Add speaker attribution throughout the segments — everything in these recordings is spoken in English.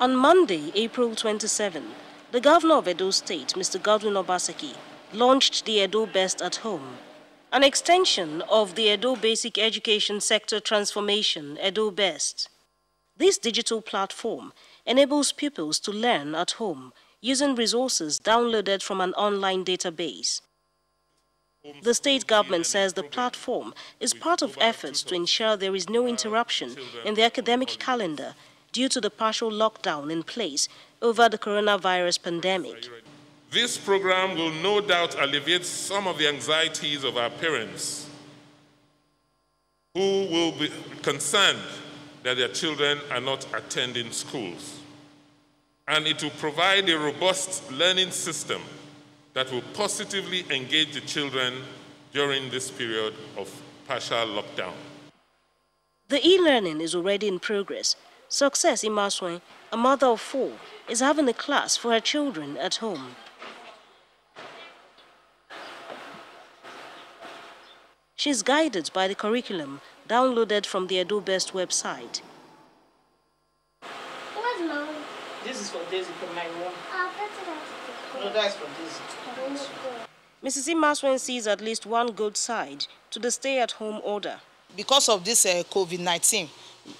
Speaker 1: On Monday, April 27, the governor of Edo State, Mr. Godwin Obaseki, launched the Edo Best at Home, an extension of the Edo Basic Education Sector Transformation, Edo Best. This digital platform enables pupils to learn at home using resources downloaded from an online database. The state government says the platform is part of efforts to ensure there is no interruption in the academic calendar due to the partial lockdown in place over the coronavirus pandemic.
Speaker 2: This program will no doubt alleviate some of the anxieties of our parents who will be concerned that their children are not attending schools. And it will provide a robust learning system that will positively engage the children during this period of partial lockdown.
Speaker 1: The e-learning is already in progress. Success in Imasuen, a mother of four, is having a class for her children at home. She is guided by the curriculum downloaded from the Edo Best website.
Speaker 3: Where's mom?
Speaker 4: This is for Daisy from my room.
Speaker 3: Oh, that's what
Speaker 4: No, that's for Daisy.
Speaker 1: Mrs. Imasuen sees at least one good side to the stay-at-home order.
Speaker 4: Because of this uh, COVID-19, uh,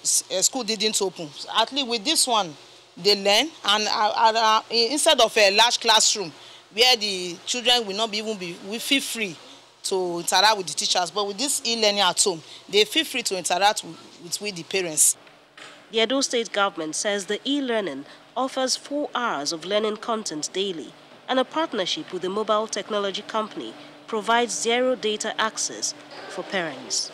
Speaker 4: school didn't open. At least with this one, they learn and uh, uh, instead of a large classroom where the children will not be even be we feel free to interact with the teachers. But with this e-learning at home, they feel free to interact with, with, with the parents.
Speaker 1: The Edo State government says the e-learning offers four hours of learning content daily and a partnership with a mobile technology company provides zero data access for parents.